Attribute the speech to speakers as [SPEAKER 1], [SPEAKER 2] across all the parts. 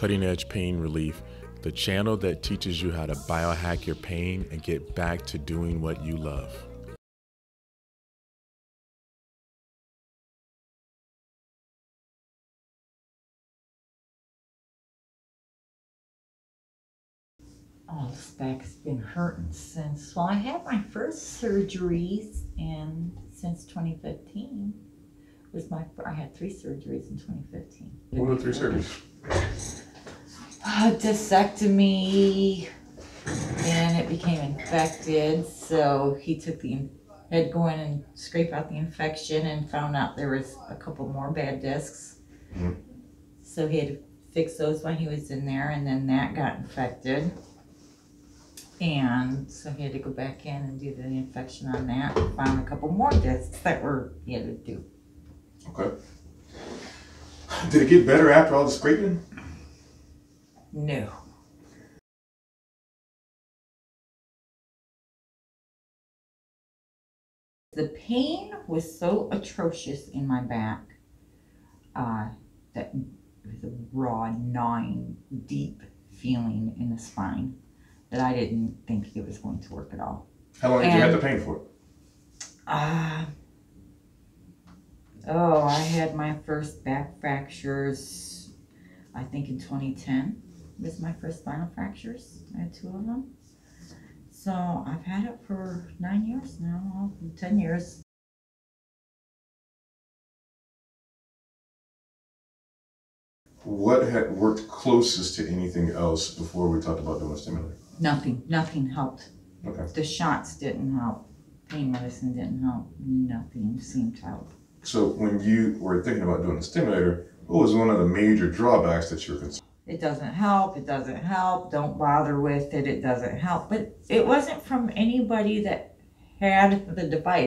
[SPEAKER 1] Cutting Edge Pain Relief, the channel that teaches you how to biohack your pain and get back to doing what you love.
[SPEAKER 2] Oh, this back's been hurting since, well, I had my first surgeries and since 2015 was my, I had three surgeries in 2015.
[SPEAKER 3] What were the three surgeries?
[SPEAKER 2] Uh, discectomy, and it became infected, so he took the, had to go in and scrape out the infection and found out there was a couple more bad discs.
[SPEAKER 3] Mhm.
[SPEAKER 2] So he had to fix those while he was in there, and then that got infected. And so he had to go back in and do the infection on that, found a couple more discs that were, he had to do.
[SPEAKER 3] Okay. Did it get better after all the scraping?
[SPEAKER 2] No. The pain was so atrocious in my back uh, that it was a raw, gnawing, deep feeling in the spine that I didn't think it was going to work at all.
[SPEAKER 3] How long did you have the pain for?
[SPEAKER 2] Uh, oh, I had my first back fractures, I think in 2010 was my first spinal fractures. I had two of them. So I've had it for nine years now, well, 10 years.
[SPEAKER 3] What had worked closest to anything else before we talked about doing a stimulator?
[SPEAKER 2] Nothing, nothing helped.
[SPEAKER 3] Okay.
[SPEAKER 2] The shots didn't help. Pain medicine didn't help. Nothing seemed to help.
[SPEAKER 3] So when you were thinking about doing a stimulator, what was one of the major drawbacks that you were concerned?
[SPEAKER 2] It doesn't help, it doesn't help, don't bother with it, it doesn't help. But it wasn't from anybody that had the device.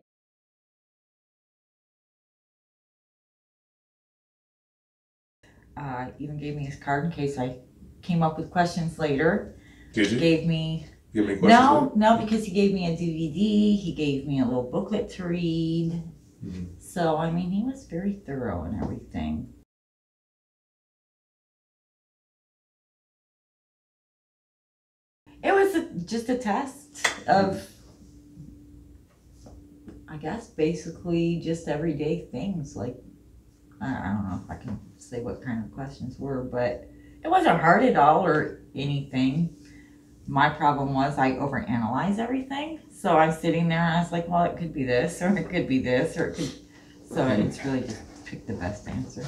[SPEAKER 2] Uh, even gave me his card in case I came up with questions later.
[SPEAKER 3] Did you?
[SPEAKER 2] Gave me
[SPEAKER 3] you have any questions?
[SPEAKER 2] no, no, because he gave me a DVD. He gave me a little booklet to read.
[SPEAKER 3] Mhm.
[SPEAKER 2] So I mean, he was very thorough and everything. A, just a test of, I guess, basically just everyday things. Like, I, I don't know if I can say what kind of questions were, but it wasn't hard at all or anything. My problem was I overanalyze everything. So I'm sitting there and I was like, well, it could be this, or it could be this, or it could. So it's really just pick the best answer.